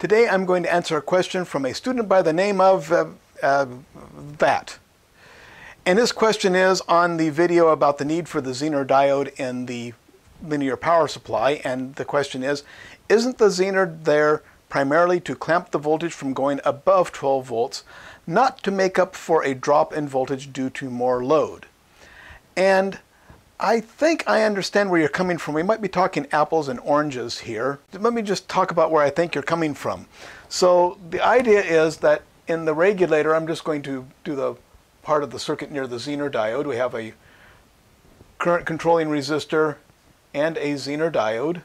Today I'm going to answer a question from a student by the name of uh, uh, Vat. And his question is on the video about the need for the Zener diode in the linear power supply. And the question is, isn't the Zener there primarily to clamp the voltage from going above 12 volts, not to make up for a drop in voltage due to more load? And I think I understand where you're coming from. We might be talking apples and oranges here. Let me just talk about where I think you're coming from. So the idea is that in the regulator, I'm just going to do the part of the circuit near the Zener diode. We have a current controlling resistor and a Zener diode.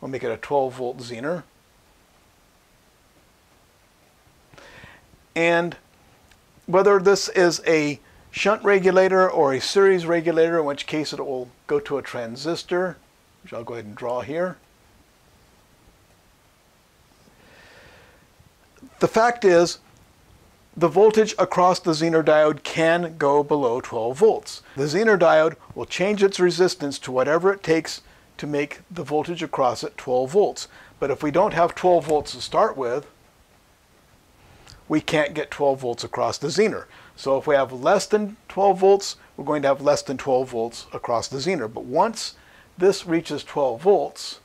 We'll make it a 12 volt Zener. And whether this is a shunt regulator or a series regulator, in which case it will go to a transistor, which I'll go ahead and draw here. The fact is, the voltage across the Zener diode can go below 12 volts. The Zener diode will change its resistance to whatever it takes to make the voltage across it 12 volts. But if we don't have 12 volts to start with, we can't get 12 volts across the Zener. So if we have less than 12 volts, we're going to have less than 12 volts across the Zener. But once this reaches 12 volts,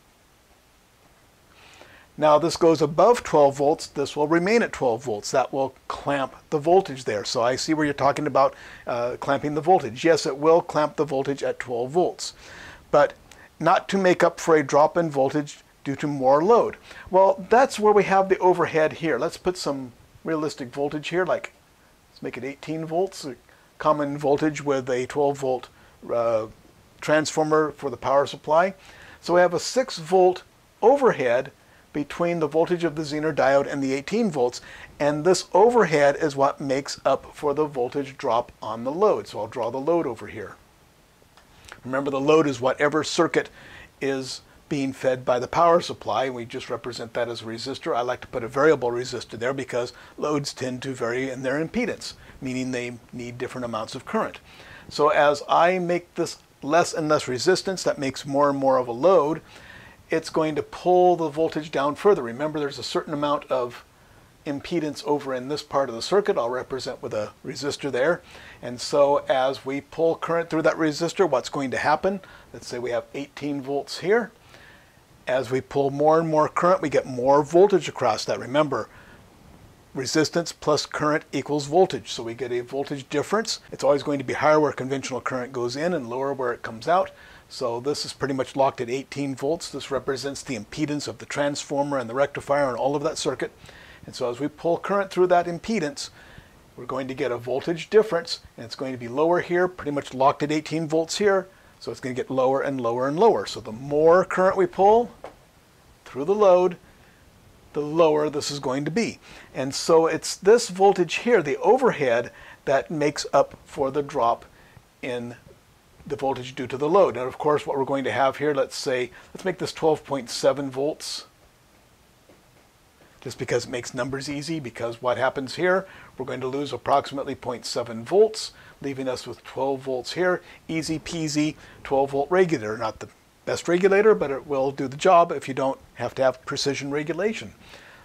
now this goes above 12 volts, this will remain at 12 volts. That will clamp the voltage there. So I see where you're talking about uh, clamping the voltage. Yes, it will clamp the voltage at 12 volts, but not to make up for a drop in voltage due to more load. Well, that's where we have the overhead here. Let's put some realistic voltage here, like Let's make it 18 volts, a common voltage with a 12 volt uh, transformer for the power supply. So we have a 6 volt overhead between the voltage of the Zener diode and the 18 volts, and this overhead is what makes up for the voltage drop on the load. So I'll draw the load over here. Remember the load is whatever circuit is being fed by the power supply. And we just represent that as a resistor. I like to put a variable resistor there because loads tend to vary in their impedance, meaning they need different amounts of current. So as I make this less and less resistance, that makes more and more of a load, it's going to pull the voltage down further. Remember there's a certain amount of impedance over in this part of the circuit. I'll represent with a resistor there. And so as we pull current through that resistor, what's going to happen? Let's say we have 18 volts here. As we pull more and more current, we get more voltage across that. Remember, resistance plus current equals voltage. So we get a voltage difference. It's always going to be higher where conventional current goes in and lower where it comes out. So this is pretty much locked at 18 volts. This represents the impedance of the transformer and the rectifier and all of that circuit. And so as we pull current through that impedance, we're going to get a voltage difference and it's going to be lower here, pretty much locked at 18 volts here. So it's going to get lower and lower and lower. So the more current we pull through the load, the lower this is going to be. And so it's this voltage here, the overhead, that makes up for the drop in the voltage due to the load. And of course, what we're going to have here, let's say, let's make this 12.7 volts, just because it makes numbers easy, because what happens here, we're going to lose approximately 0.7 volts leaving us with 12 volts here. Easy peasy 12 volt regulator. Not the best regulator, but it will do the job if you don't have to have precision regulation.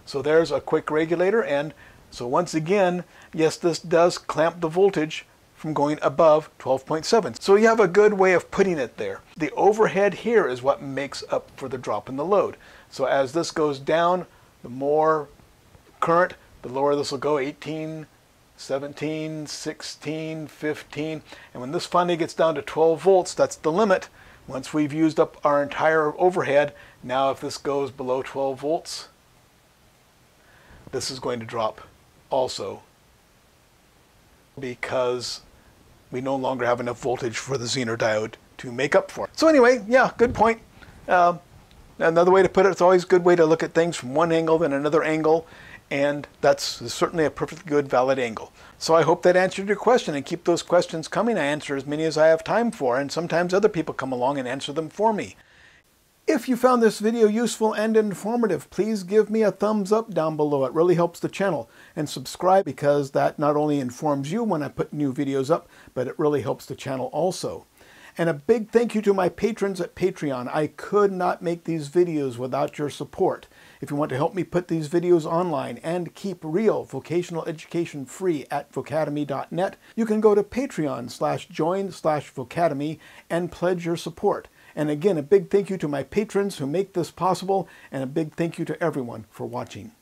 So there's a quick regulator and so once again, yes, this does clamp the voltage from going above 12.7. So you have a good way of putting it there. The overhead here is what makes up for the drop in the load. So as this goes down, the more current, the lower this will go, 18, 17, 16, 15. And when this finally gets down to 12 volts, that's the limit. Once we've used up our entire overhead, now if this goes below 12 volts, this is going to drop also because we no longer have enough voltage for the Zener diode to make up for it. So anyway, yeah, good point. Uh, another way to put it, it's always a good way to look at things from one angle than another angle and that's certainly a perfectly good valid angle. So I hope that answered your question and keep those questions coming. I answer as many as I have time for and sometimes other people come along and answer them for me. If you found this video useful and informative, please give me a thumbs up down below. It really helps the channel. And subscribe because that not only informs you when I put new videos up, but it really helps the channel also. And a big thank you to my patrons at Patreon. I could not make these videos without your support. If you want to help me put these videos online and keep real vocational education free at vocademy.net, you can go to Patreon slash join slash vocademy and pledge your support. And again, a big thank you to my patrons who make this possible, and a big thank you to everyone for watching.